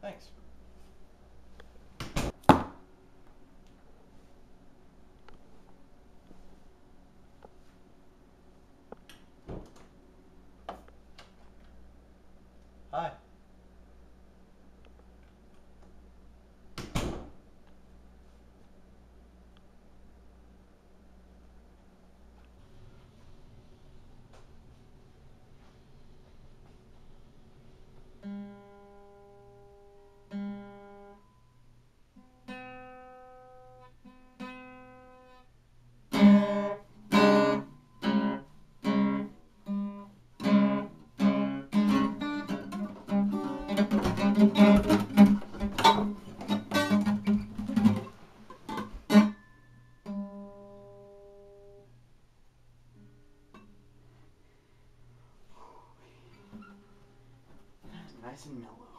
Thanks. Nice and mellow.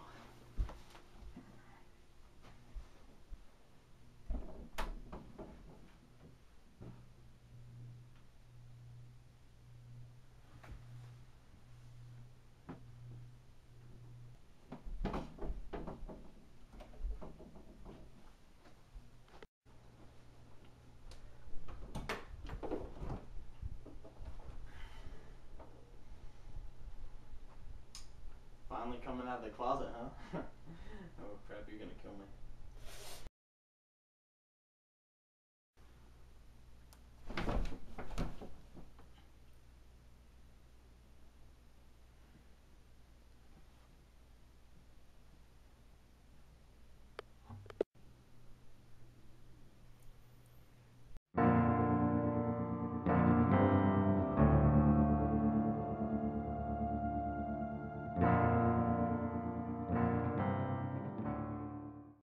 Finally coming out of the closet, huh?